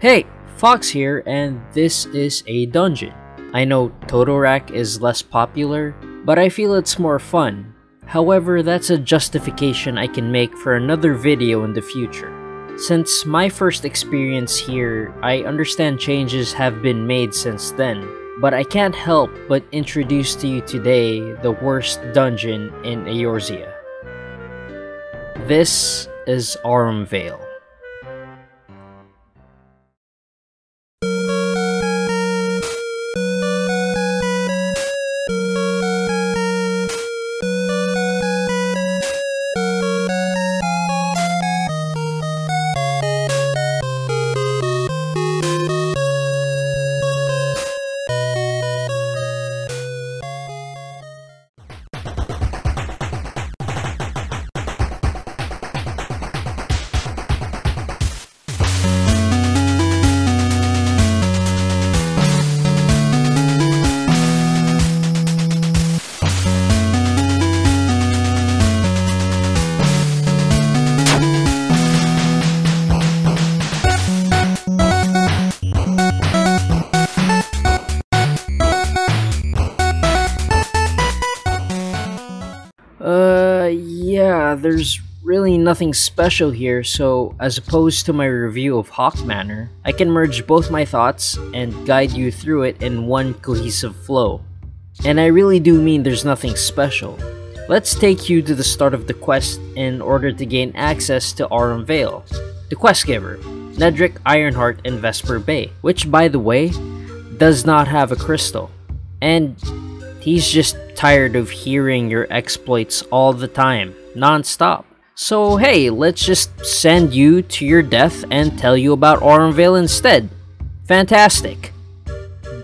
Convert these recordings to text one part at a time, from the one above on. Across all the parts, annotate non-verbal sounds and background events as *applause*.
Hey, Fox here, and this is a dungeon. I know Totorak is less popular, but I feel it's more fun. However, that's a justification I can make for another video in the future. Since my first experience here, I understand changes have been made since then, but I can't help but introduce to you today the worst dungeon in Eorzea. This is Aurum yeah, there's really nothing special here, so as opposed to my review of Haukke Manor, I can merge both my thoughts and guide you through it in one cohesive flow. And I really do mean there's nothing special. Let's take you to the start of the quest in order to gain access to Aurum Vale. The quest giver, Nedrick Ironheart in Vesper Bay, which by the way, does not have a crystal. And He's just tired of hearing your exploits all the time, non-stop. So hey, let's just send you to your death and tell you about Aurum instead. Fantastic.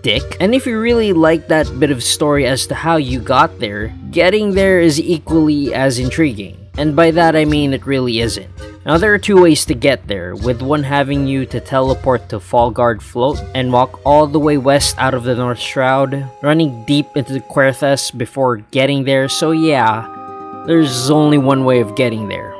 Dick. And if you really like that bit of story as to how you got there, getting there is equally as intriguing. And by that I mean it really isn't. Now there are two ways to get there, with one having you to teleport to Fallgourd Float and walk all the way west out of the North Shroud, running deep into the Coerthas before getting there, so yeah, there's only one way of getting there.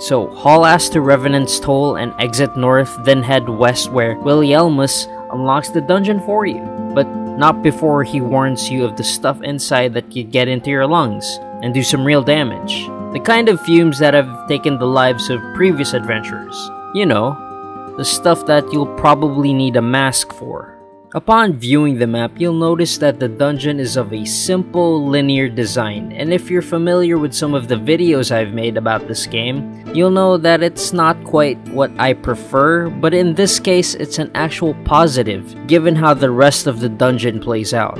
So haul ass to Revenant's Toll and exit north, then head west where Willielmus unlocks the dungeon for you, but not before he warns you of the stuff inside that could get into your lungs and do some real damage. The kind of fumes that have taken the lives of previous adventurers. You know, the stuff that you'll probably need a mask for. Upon viewing the map, you'll notice that the dungeon is of a simple, linear design, and if you're familiar with some of the videos I've made about this game, you'll know that it's not quite what I prefer, but in this case, it's an actual positive, given how the rest of the dungeon plays out.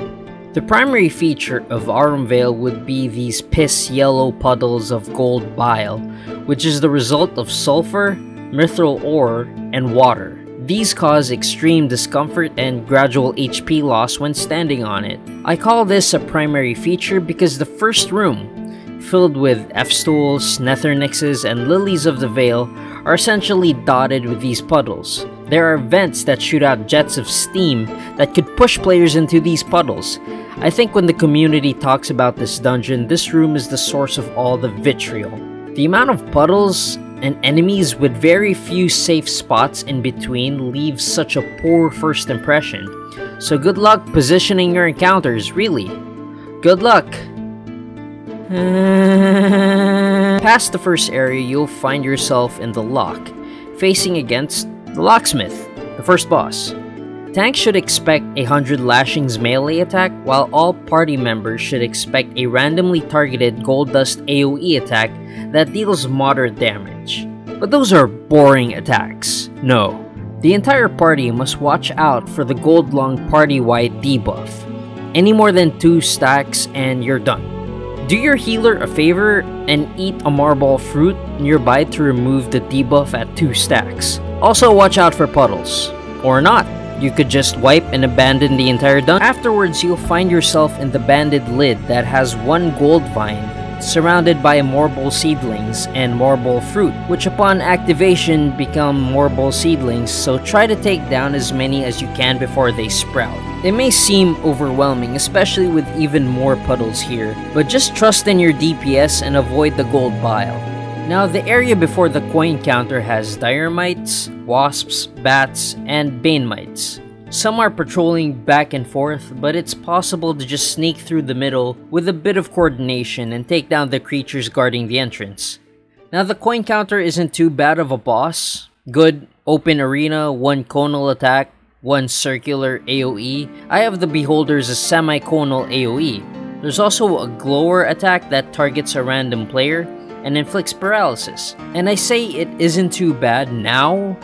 The primary feature of Aurum Vale would be these piss yellow puddles of gold bile, which is the result of sulfur, mithril ore, and water. These cause extreme discomfort and gradual HP loss when standing on it. I call this a primary feature because the first room, filled with F-stools, Nethernixes, and Lilies of the Vale, are essentially dotted with these puddles. There are vents that shoot out jets of steam that could push players into these puddles. I think when the community talks about this dungeon, this room is the source of all the vitriol. The amount of puddles and enemies with very few safe spots in between leave such a poor first impression. So good luck positioning your encounters, really. Good luck! *laughs* Past the first area, you'll find yourself in the lock, facing against the locksmith, the first boss. Tanks should expect a 100 lashings melee attack, while all party members should expect a randomly targeted gold dust AoE attack that deals moderate damage. But those are boring attacks. No. The entire party must watch out for the gold lung party-wide debuff. Any more than 2 stacks and you're done. Do your healer a favor and eat a morbol fruit nearby to remove the debuff at 2 stacks. Also watch out for puddles. Or not. You could just wipe and abandon the entire dungeon. Afterwards, you'll find yourself in the banded lid that has one gold vine surrounded by morbol seedlings and morbol fruit, which upon activation become morbol seedlings, so try to take down as many as you can before they sprout. It may seem overwhelming, especially with even more puddles here, but just trust in your DPS and avoid the gold bile. Now, the area before the coin counter has diremites, wasps, bats, and banemites. Some are patrolling back and forth, but it's possible to just sneak through the middle with a bit of coordination and take down the creatures guarding the entrance. Now, the coin counter isn't too bad of a boss. Good, open arena, one conal attack, one circular AoE. Eye of the Beholder's a semi-conal AoE. There's also a glower attack that targets a random player, and inflicts paralysis. And I say it isn't too bad now,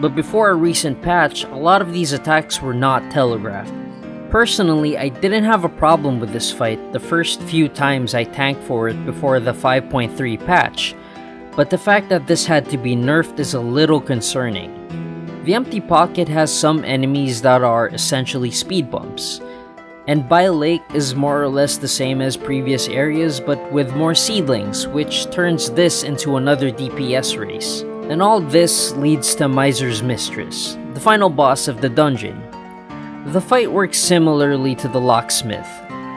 but before a recent patch, a lot of these attacks were not telegraphed. Personally, I didn't have a problem with this fight the first few times I tanked for it before the 5.3 patch, but the fact that this had to be nerfed is a little concerning. The Empty Pocket has some enemies that are essentially speed bumps, and Bile Lake is more or less the same as previous areas but with more seedlings, which turns this into another DPS race. And all this leads to Miser's Mistress, the final boss of the dungeon. The fight works similarly to the Locksmith.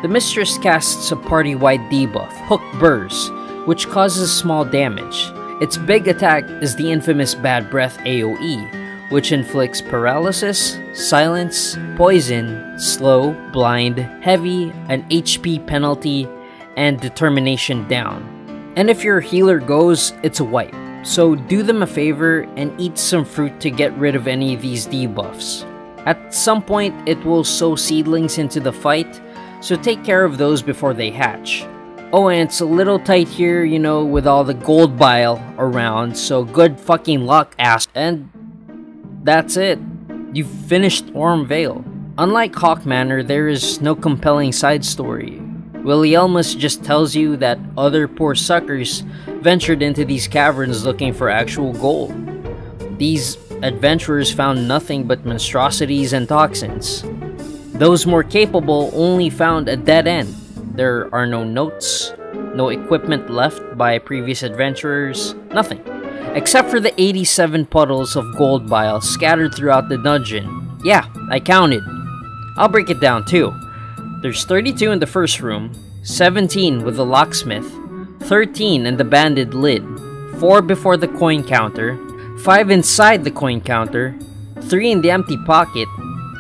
The Mistress casts a party-wide debuff, Hook Burrs, which causes small damage. Its big attack is the infamous Bad Breath AoE, which inflicts paralysis, silence, poison, slow, blind, heavy, an HP penalty, and determination down. And if your healer goes, it's a wipe. So do them a favor and eat some fruit to get rid of any of these debuffs. At some point, it will sow seedlings into the fight, so take care of those before they hatch. Oh, and it's a little tight here, you know, with all the gold bile around, so good fucking luck, ass. And that's it. You've finished Aurum Vale. Unlike Haukke Manor, there is no compelling side story. Willielmus just tells you that other poor suckers ventured into these caverns looking for actual gold. These adventurers found nothing but monstrosities and toxins. Those more capable only found a dead end. There are no notes, no equipment left by previous adventurers, nothing except for the 87 puddles of gold bile scattered throughout the dungeon. Yeah, I counted. I'll break it down too. There's 32 in the first room, 17 with the locksmith, 13 in the banded lid, 4 before the coin counter, 5 inside the coin counter, 3 in the empty pocket,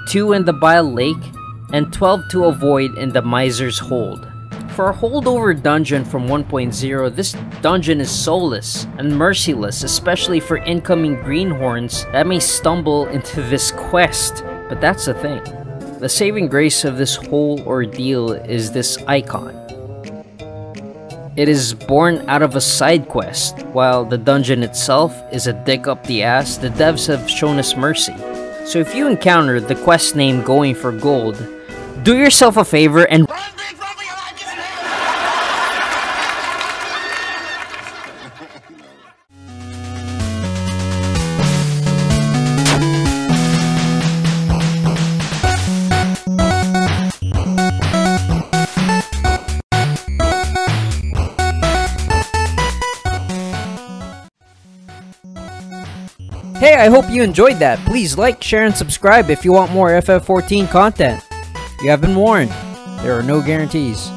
2 in the bile lake, and 12 to avoid in the miser's hold. For a holdover dungeon from 1.0, this dungeon is soulless and merciless, especially for incoming greenhorns that may stumble into this quest. But that's the thing. The saving grace of this whole ordeal is this icon. It is born out of a side quest. While the dungeon itself is a dick up the ass, the devs have shown us mercy. So if you encounter the quest name going for gold, do yourself a favor and Hey, I hope you enjoyed that. Please like, share, and subscribe if you want more FF14 content. You have been warned. There are no guarantees.